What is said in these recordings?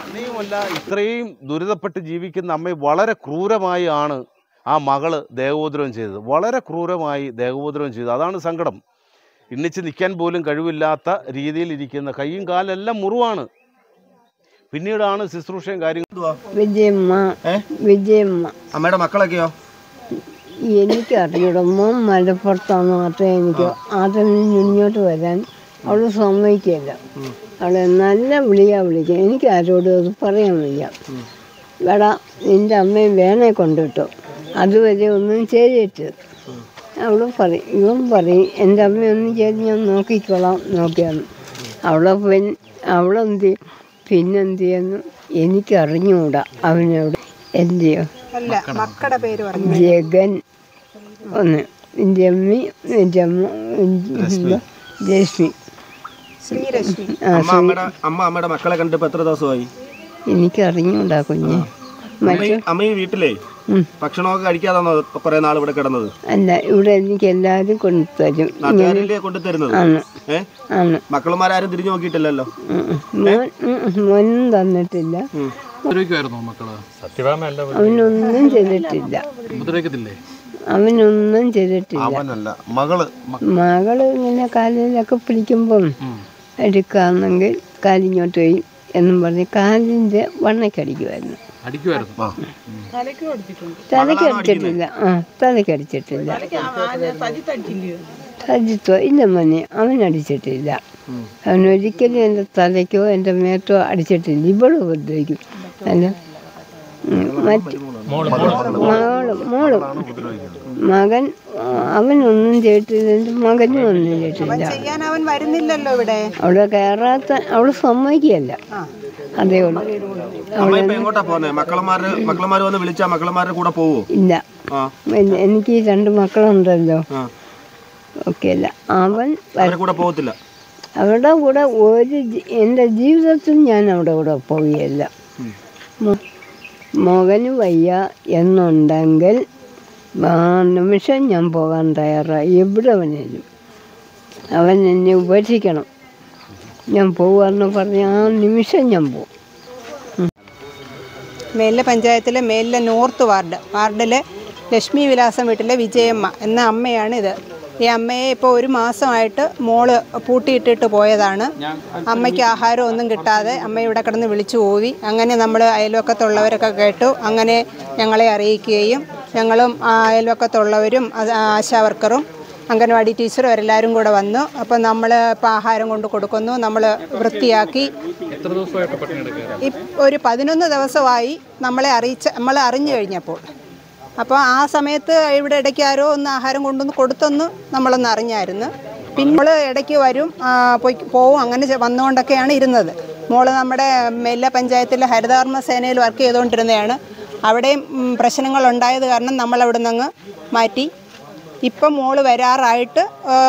തന്നെയുമല്ല ഇത്രയും ദുരിതപ്പെട്ട് ജീവിക്കുന്ന അമ്മയെ വളരെ ക്രൂരമായി ആണ് ആ മകൾ ദേഹോദ്രവം ചെയ്തത്. വളരെ ക്രൂരമായി ദേഹോദ്രവം ചെയ്തത്. അതാണ് സങ്കടം. ഇന്നിച്ച് നിൽക്കാൻ പോലും കഴിവില്ലാത്ത രീതിയിൽ ഇരിക്കുന്ന കൈയും കാലും എല്ലാം മുറിവാണ്. പിന്നീടാണ് ശുശ്രൂഷയും കാര്യങ്ങളും? വിജയമ്മ. അമ്മയുടെ മക്കളൊക്കെയോ? എനിക്ക് മോൻ മലപ്പുറത്താന്ന് മാത്രമേ എനിക്ക് അതിൽ നിന്ന് ഇങ്ങോട്ട് വരാൻ അവൾ സമ്മതിക്കില്ല. അവളെ നല്ല വിളിയാ വിളിക്കുക എനിക്ക് ആരോടും അത് പറയാൻ വയ്യ. വേടാ നിന്റെ അമ്മയും വേണേ കൊണ്ടിട്ടു അതുവരെ ഒന്നും ചെയ്തിട്ട് അവൾ പറയും ഇവൻ പറയും എന്റെ അമ്മയൊന്നും ചെയ്ത് ഞാൻ നോക്കിക്കോളാം നോക്കിയാണ്. അവളെ പിൻ അവളെന്ത് ചെയ്യും? പിന്നെന്ത് ചെയ്യുന്നു? എനിക്കറിഞ്ഞുകൂടാ അവനോട്. മക്കളുടെ പേര് പറഞ്ഞു? ജഗൻ. ഒന്ന് ജമ്മി ജമ്മ ശ്രീരശ്മി. അമ്മ അമ്മയുടെ മക്കളെ എത്ര ദിവസമായി? എനിക്കറിഞ്ഞൂടാ കുഞ്ഞ്. അമ്മ ഈ- വീട്ടിലേ. ഭക്ഷണമൊക്കെ കഴിക്കാതാണോ കുറെ നാൾ ഇവിടെ കിടന്നത്? അല്ല ഇവിടെ എനിക്ക് എല്ലാരും കൊണ്ടുതരും നാട്ടുകാരില്ലേ കൊണ്ടുതരുന്നത് മക്കളുമാരും തിരിഞ്ഞു നോക്കിയിട്ടില്ലല്ലോ? മോനും തന്നിട്ടില്ല. അവനൊന്നും ചെയ്തിട്ടില്ല. ഉപദ്രവിക്കത്തില്ലേ അവനൊന്നും ചെയ്തിട്ടില്ല. അവനല്ല മകൾ മകൾ ഇങ്ങനെ കാലിലൊക്കെ പിടിക്കുമ്പം എടുക്കാന്നെങ്കിൽ കാലിങ്ങോട്ട് പോയി എന്നും പറഞ്ഞ് കാലിന്റെ വണ്ണക്കടിക്കുമായിരുന്നു അടിക്കുമായിരുന്നു തലയ്ക്ക് അടിച്ചിട്ടില്ല. ആ തലയ്ക്ക് അടിച്ചിട്ടില്ല. സജിത്തോ ഇല്ല മോനെ അവൻ അടിച്ചിട്ടില്ല. അവൻ ഒരിക്കലും എന്റെ തലയ്ക്കോ എന്റെ മേത്തോ അടിച്ചിട്ടില്ല. ഇവളും ഉപദ്രവിക്കും. അല്ല? മറ്റു മോൾ മകൻ അവൻ അവനൊന്നും ചെയ്തിട്ടില്ല. മകനും ഒന്നും ചെയ്തിട്ടില്ല. ചെയ്യാൻ അവൻ വരുന്നില്ലല്ലോ ഇവിടെ. അവിടെ കയറാത്ത അവൾ സമ്മതിക്കുകയല്ല. അതേ ഉള്ളൂ. ഇല്ല. ആ. എനിക്ക് രണ്ട് മക്കളുണ്ടല്ലോ. ഓക്കെ അല്ല അവൻ അവരുടെ കൂടെ പോകത്തില്ല അവരുടെ കൂടെ ഒരു എന്റെ ജീവിതത്തിൽ ഞാൻ അവിടെ കൂടെ പോവുകയില്ല. മകന് വയ്യ എന്നുണ്ടെങ്കിൽ നിമിഷം ഞാൻ പോകാൻ തയ്യാറായി. എവിടെ വേണേലും അവൻ എന്നെ ഉപേക്ഷിക്കണം. ഞാൻ പോവാന്ന് പറഞ്ഞ ആ നിമിഷം ഞാൻ പോകും മേലിലെ പഞ്ചായത്തിലെ മേലിലെ നോർത്ത് വാർഡ് വാർഡിലെ ലക്ഷ്മി വിലാസം വീട്ടിലെ വിജയമ്മ എന്ന അമ്മയാണ് ഇത്. ഈ അമ്മയെ ഇപ്പോൾ ഒരു മാസമായിട്ട് മോൾ പൂട്ടിയിട്ടിട്ട് പോയതാണ്. അമ്മയ്ക്ക് ആഹാരം ഒന്നും കിട്ടാതെ അമ്മ ഇവിടെ കിടന്ന് വിളിച്ചു പോയി അങ്ങനെ നമ്മൾ അയൽവക്കത്തുള്ളവരൊക്കെ കേട്ടു. അങ്ങനെ ഞങ്ങളെ അറിയിക്കുകയും ഞങ്ങളും അയൽവക്കത്തുള്ളവരും ആശാ ആശാവർക്കറും അംഗൻവാടി ടീച്ചറും എല്ലാവരും കൂടെ വന്നു. അപ്പോൾ നമ്മൾ ഇപ്പോൾ ആഹാരം കൊണ്ട് കൊടുക്കുന്നു. നമ്മൾ വൃത്തിയാക്കി. ഒരു പതിനൊന്ന് ദിവസമായി നമ്മളെ അറിയിച്ച നമ്മളെ അറിഞ്ഞു കഴിഞ്ഞപ്പോൾ. അപ്പോൾ ആ സമയത്ത് ഇവിടെ ഇടയ്ക്ക് ആരോ ഒന്ന് ആഹാരം കൊണ്ടുവന്ന് കൊടുത്തൊന്ന് നമ്മളൊന്ന് അറിഞ്ഞായിരുന്നു. പിന്നെ മോൾ ഇടയ്ക്ക് വരും പോയി പോവും അങ്ങനെ വന്നുകൊണ്ടൊക്കെയാണ് ഇരുന്നത്. മോൾ നമ്മുടെ മെല്ല പഞ്ചായത്തിലെ ഹരിതകർമ്മ സേനയിൽ വർക്ക് ചെയ്തുകൊണ്ടിരുന്നതാണ് അവിടെയും പ്രശ്നങ്ങൾ ഉണ്ടായത് കാരണം നമ്മൾ അവിടെ നിന്ന് മാറ്റി. ഇപ്പം മോൾ വരാറായിട്ട്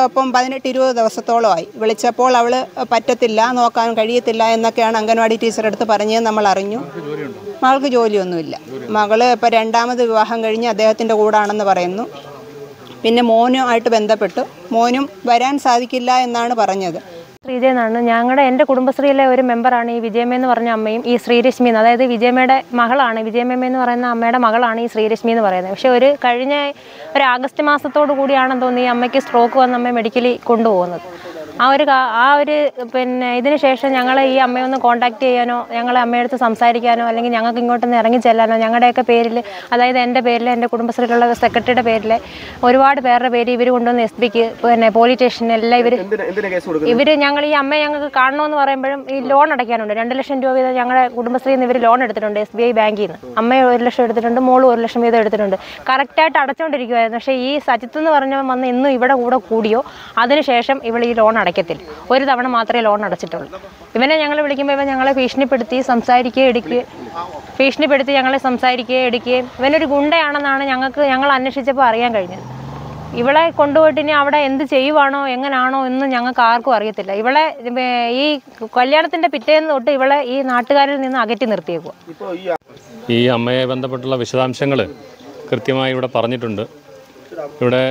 ഇപ്പം പതിനെട്ട് ഇരുപത് ദിവസത്തോളമായി. വിളിച്ചപ്പോൾ അവൾ പറ്റത്തില്ല നോക്കാൻ കഴിയത്തില്ല എന്നൊക്കെയാണ് അംഗൻവാടി ടീച്ചറെടുത്ത് പറഞ്ഞത് നമ്മൾ അറിഞ്ഞു. മകൾക്ക് ജോലിയൊന്നുമില്ല. മകൾ ഇപ്പം രണ്ടാമത് വിവാഹം കഴിഞ്ഞ് അദ്ദേഹത്തിന്റെ കൂടാണെന്ന് പറയുന്നു. പിന്നെ മോനുമായിട്ട് ബന്ധപ്പെട്ടു. മോനും വരാൻ സാധിക്കില്ല എന്നാണ് പറഞ്ഞത്. ശ്രീജ എന്നാണ്. ഞങ്ങളുടെ എന്റെ കുടുംബശ്രീയിലെ ഒരു മെമ്പറാണ് ഈ വിജയമ്മ എന്ന് പറഞ്ഞ അമ്മയും ഈ ശ്രീരശ്മി എന്ന്. അതായത് വിജയമ്മയുടെ മകളാണ്. വിജയമ്മ എന്ന് പറയുന്ന അമ്മയുടെ മകളാണ് ഈ ശ്രീരശ്മി എന്ന് പറയുന്നത്. പക്ഷേ ഒരു കഴിഞ്ഞ ഒരു ആഗസ്റ്റ് മാസത്തോടു കൂടിയാണെന്ന് തോന്നി ഈ അമ്മയ്ക്ക് സ്ട്രോക്ക് വന്ന് അമ്മ മെഡിക്കലി കൊണ്ടുപോകുന്നത്. ആ ഒരു ആ ഒരു പിന്നെ ഇതിന് ശേഷം ഞങ്ങളെ ഈ അമ്മയെ ഒന്ന് കോൺടാക്ട് ചെയ്യാനോ ഞങ്ങളെ അമ്മയെടുത്ത് സംസാരിക്കാനോ അല്ലെങ്കിൽ ഞങ്ങൾക്ക് ഇങ്ങോട്ടൊന്ന് ഇറങ്ങി ചെല്ലാനോ ഞങ്ങളുടെയൊക്കെ പേരിൽ അതായത് എന്റെ പേരിൽ എന്റെ കുടുംബശ്രീയിലുള്ള സെക്രട്ടറിയുടെ പേരിൽ ഒരുപാട് പേരുടെ പേര് ഇവർ കൊണ്ടുവന്ന് എസ് പിക്ക് പിന്നെ പോലീസ് സ്റ്റേഷനിൽ എല്ലാം ഇവർ ഇവർ ഞങ്ങൾ ഈ അമ്മയെ ഞങ്ങൾക്ക് കാണണമെന്ന് പറയുമ്പോഴും ഈ ലോൺ അടയ്ക്കാനുണ്ട്. രണ്ട് ലക്ഷം രൂപ വീതം ഞങ്ങളുടെ കുടുംബശ്രീയിൽ നിന്ന് ഇവർ ലോൺ എടുത്തിട്ടുണ്ട് എസ് ബി ഐ ബാങ്കിൽ നിന്ന് അമ്മ ഒരു ലക്ഷം എടുത്തിട്ടുണ്ട് മോളും ഒരു ലക്ഷം വീതം എടുത്തിട്ടുണ്ട്. കറക്റ്റായിട്ട് അടച്ചുകൊണ്ടിരിക്കുമായിരുന്നു പക്ഷേ ഈ സജിത്ത് എന്ന് പറഞ്ഞവൻ വന്ന് ഇന്നും ഇവിടെ കൂടെ കൂടിയോ? അതിനുശേഷം ഇവൾ ഈ ലോൺ അടയ്ക്കത്തില്ല. ഒരു തവണ മാത്രമേ ലോൺ അടച്ചിട്ടുള്ളൂ. ഇവനെ ഞങ്ങൾ വിളിക്കുമ്പോൾ ഇവൻ ഞങ്ങളെ ഭീഷണിപ്പെടുത്തി സംസാരിക്കുകയും എടുക്കുകയും ഭീഷണിപ്പെടുത്തി ഞങ്ങളെ സംസാരിക്കുകയും എടുക്കുകയും ഇവനൊരു ഗുണ്ടയാണെന്നാണ് ഞങ്ങൾക്ക് ഞങ്ങൾ അന്വേഷിച്ചപ്പോൾ അറിയാൻ കഴിഞ്ഞത്. ഇവളെ കൊണ്ടുപോയിട്ട് ഇനി അവിടെ എന്ത് ചെയ്യുവാണോ എങ്ങനാണോ എന്ന് ഞങ്ങൾക്ക് ആർക്കും അറിയത്തില്ല. ഇവളെ ഈ കല്യാണത്തിന്റെ പിറ്റേന്ന് തൊട്ട് ഇവളെ ഈ നാട്ടുകാരിൽ നിന്ന് അകറ്റി നിർത്തിയേക്കുക ഇപ്പൊ ഈ ഈ അമ്മയെ ബന്ധപ്പെട്ടുള്ള വിശദാംശങ്ങൾ കൃത്യമായി ഇവിടെ പറഞ്ഞിട്ടുണ്ട്. ഇവിടെ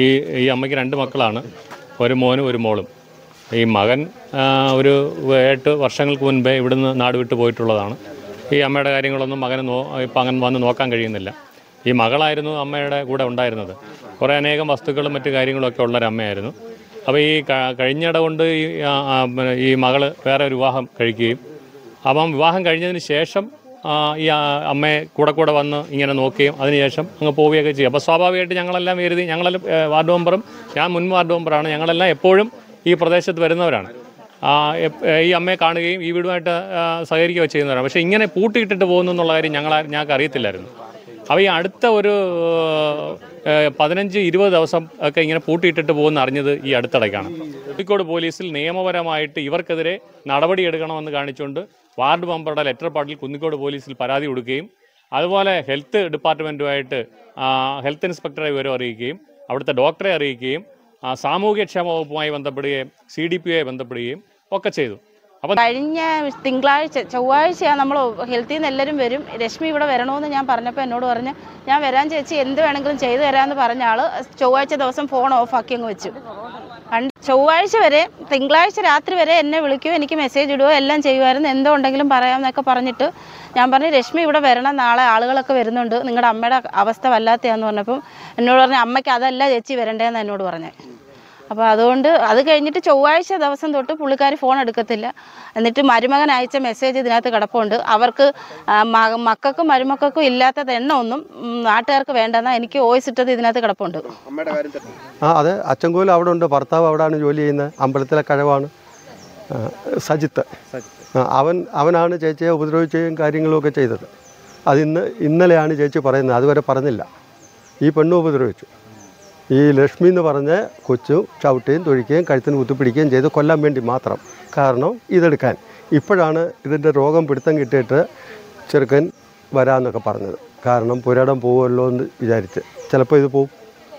ഈ ഈ അമ്മയ്ക്ക് രണ്ട് മക്കളാണ്. ഒരു മോനും ഒരു മോളും. ഈ മകൻ ഒരു എട്ട് വർഷങ്ങൾക്ക് മുൻപേ ഇവിടുന്ന് നാട് വിട്ട് പോയിട്ടുള്ളതാണ്. ഈ അമ്മയുടെ കാര്യങ്ങളൊന്നും മകന് നോ ഇപ്പം അങ്ങനെ വന്ന് നോക്കാൻ കഴിയുന്നില്ല. ഈ മകളായിരുന്നു അമ്മയുടെ കൂടെ ഉണ്ടായിരുന്നത്. കുറേ അനേകം വസ്തുക്കളും മറ്റു കാര്യങ്ങളൊക്കെ ഉള്ളൊരമ്മയായിരുന്നു അപ്പോൾ ഈ കഴിഞ്ഞിട കൊണ്ട് ഈ മകൾ വേറെ ഒരു വിവാഹം കഴിക്കുകയും. അപ്പം വിവാഹം കഴിഞ്ഞതിന് ശേഷം ഈ അമ്മയെ കൂടെ കൂടെ വന്ന് ഇങ്ങനെ നോക്കുകയും അതിനുശേഷം അങ്ങ് പോവുകയൊക്കെ ചെയ്യും. അപ്പോൾ സ്വാഭാവികമായിട്ട് ഞങ്ങളെല്ലാം കരുതി ഞങ്ങളെല്ലാം വാർഡ് മെമ്പറും ഞാൻ മുൻ വാർഡ് മെമ്പറാണ്. ഞങ്ങളെല്ലാം എപ്പോഴും ഈ പ്രദേശത്ത് വരുന്നവരാണ്. ഈ അമ്മയെ കാണുകയും ഈ വീടുമായിട്ട് സഹകരിക്കുകയോ ചെയ്യുന്നവരാണ്. പക്ഷേ ഇങ്ങനെ പൂട്ടിയിട്ടിട്ട് പോകുന്നു എന്നുള്ള കാര്യം ഞങ്ങൾ ഞങ്ങൾക്ക് അറിയത്തില്ലായിരുന്നു. അപ്പോൾ ഈ അടുത്ത ഒരു പതിനഞ്ച് ഇരുപത് ദിവസം ഒക്കെ ഇങ്ങനെ പൂട്ടിയിട്ടിട്ട് പോകുന്ന അറിഞ്ഞത് ഈ അടുത്തിടയ്ക്കാണ്. കോഴിക്കോട് പോലീസിൽ നിയമപരമായിട്ട് ഇവർക്കെതിരെ നടപടിയെടുക്കണമെന്ന് കാണിച്ചുകൊണ്ട് വാർഡ് മെമ്പറുടെ ലെറ്റർ പാഡിൽ കുന്നിക്കോട് പോലീസിൽ പരാതി കൊടുക്കുകയും അതുപോലെ ഹെൽത്ത് ഡിപ്പാർട്ട്മെന്റുമായിട്ട് ഹെൽത്ത് ഇൻസ്പെക്ടറെ വിവരം അറിയിക്കുകയും അവിടുത്തെ ഡോക്ടറെ അറിയിക്കുകയും സാമൂഹ്യക്ഷേമ വകുപ്പുമായി ബന്ധപ്പെടുകയും സി ഡി പി ബന്ധപ്പെടുകയും ഒക്കെ ചെയ്തു. അപ്പം കഴിഞ്ഞ തിങ്കളാഴ്ച ചൊവ്വാഴ്ചയാണ് നമ്മൾ ഹെൽത്തിൽ നിന്ന് എല്ലാവരും വരും. രശ്മി ഇവിടെ വരണമെന്ന് ഞാൻ പറഞ്ഞപ്പോൾ എന്നോട് പറഞ്ഞ് ഞാൻ വരാൻ ചേച്ചി എന്ത് വേണമെങ്കിലും ചെയ്തു തരാമെന്ന് പറഞ്ഞ ആൾ ചൊവ്വാഴ്ച ദിവസം ഫോൺ ഓഫാക്കി അങ്ങ് വെച്ചു. ചൊവ്വാഴ്ച വരെ തിങ്കളാഴ്ച രാത്രി വരെ എന്നെ വിളിക്കുകയോ എനിക്ക് മെസ്സേജ് ഇടുകയോ എല്ലാം ചെയ്യുമായിരുന്നു. എന്തോ ഉണ്ടെങ്കിലും പറയാമെന്നൊക്കെ പറഞ്ഞിട്ട് ഞാൻ പറഞ്ഞു രശ്മി ഇവിടെ വരണം നാളെ ആളുകളൊക്കെ വരുന്നുണ്ട്. നിങ്ങളുടെ അമ്മയുടെ അവസ്ഥ വല്ലാത്തയാന്ന് പറഞ്ഞപ്പം എന്നോട് പറഞ്ഞു അമ്മയ്ക്ക് അതല്ല ചേച്ചി വരണ്ടേന്ന് എന്നോട് പറഞ്ഞത് അപ്പോൾ അതുകൊണ്ട് അത് കഴിഞ്ഞിട്ട് ചൊവ്വാഴ്ച ദിവസം തൊട്ട് പുള്ളിക്കാർ ഫോൺ എടുക്കത്തില്ല. എന്നിട്ട് മരുമകൻ അയച്ച മെസ്സേജ് ഇതിനകത്ത് കിടപ്പുണ്ട്. അവർക്ക് മക്കൾക്കും മരുമക്കൾക്കും ഇല്ലാത്തത് എണ്ണ ഒന്നും നാട്ടുകാർക്ക് വേണ്ടെന്നാ എനിക്ക് വോയിസ് ഇട്ടത് ഇതിനകത്ത് കിടപ്പുണ്ട്. ആ അതെ. അച്ചൻകോൽ അവിടെ ഉണ്ട്. ഭർത്താവ് അവിടെയാണ് ജോലി ചെയ്യുന്നത് അമ്പലത്തിലെ കഴിവാണ്. സജിത്ത്. അവൻ അവനാണ് ചേച്ചിയെ ഉപദ്രവിക്കുകയും കാര്യങ്ങളുമൊക്കെ ചെയ്തത്. ഇന്ന് ഇന്നലെയാണ് ചേച്ചി പറയുന്നത്. അതുവരെ പറഞ്ഞില്ല. ഈ പെണ്ണ് ഉപദ്രവിച്ചു. ഈ ലക്ഷ്മി എന്ന് പറഞ്ഞ കൊച്ചു ചവിട്ടുകയും തൊഴിക്കുകയും കഴുത്തിന് കുത്തിപ്പിടിക്കുകയും ചെയ്ത് കൊല്ലാൻ വേണ്ടി മാത്രം. കാരണം ഇതെടുക്കാൻ. ഇപ്പോഴാണ് ഇതിന്റെ രോഗം പിടുത്തം കിട്ടിയിട്ട് ചെറുക്കൻ വരാമെന്നൊക്കെ പറഞ്ഞത്. കാരണം പുരടം പോകുമല്ലോ എന്ന് വിചാരിച്ച്. ചിലപ്പോൾ ഇത് പോവും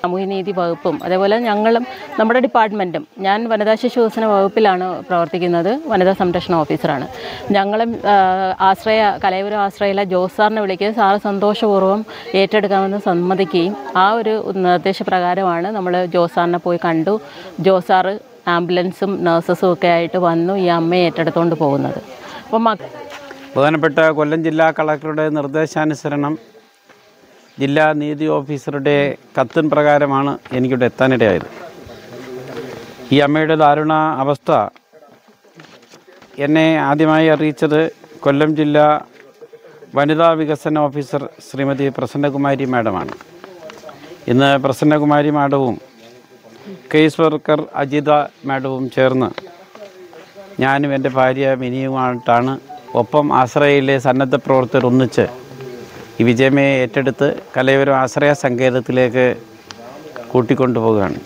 സാമൂഹ്യനീതി വകുപ്പും അതേപോലെ ഞങ്ങളും നമ്മുടെ ഡിപ്പാർട്ട്മെന്റും ഞാൻ വനിതാ ശിശു വികസന വകുപ്പിലാണ് പ്രവർത്തിക്കുന്നത് വനിതാ സംരക്ഷണ ഓഫീസറാണ്. ഞങ്ങളും ആശ്രയ കലയപുരം ആശ്രയിലെ ജോസ് സാറിനെ വിളിക്കുകയും സാറ് സന്തോഷപൂർവം ഏറ്റെടുക്കാമെന്ന് സമ്മതിക്കുകയും ആ ഒരു നിർദ്ദേശപ്രകാരമാണ് നമ്മൾ ജോസ് സാറിനെ പോയി കണ്ടു. ജോസ് സാറ് ആംബുലൻസും നഴ്സസും ഒക്കെ ആയിട്ട് വന്നു ഈ അമ്മയെ ഏറ്റെടുത്തുകൊണ്ട് പോകുന്നത്. അപ്പോൾ പ്രധാനപ്പെട്ട കൊല്ലം ജില്ലാ കളക്ടറുടെ നിർദ്ദേശാനുസരണം ജില്ലാ നീതി ഓഫീസറുടെ കത്തിൻ പ്രകാരമാണ് എനിക്കിവിടെ എത്താനിടയായത്. ഈ അമ്മയുടെ ദാരുണ അവസ്ഥ എന്നെ ആദ്യമായി അറിയിച്ചത് കൊല്ലം ജില്ലാ വനിതാ വികസന ഓഫീസർ ശ്രീമതി പ്രസന്നകുമാരി മാഡമാണ്. ഇന്ന് പ്രസന്നകുമാരി മാഡവും കേസ് വർക്കർ അജിത മാഡവും ചേർന്ന് ഞാനും എന്റെ ഭാര്യ മിനിയുമായിട്ടാണ് ഒപ്പം ആശ്രയയിലെ സന്നദ്ധ പ്രവർത്തകർ ഒന്നിച്ച് ഈ വിജയമയെ ഏറ്റെടുത്ത് കലയോരം ആശ്രയ സങ്കേതത്തിലേക്ക് കൂട്ടിക്കൊണ്ടുപോവുകയാണ്.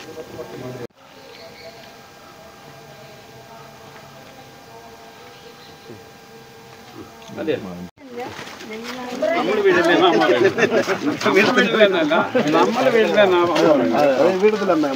വീട്ടിലമ്മ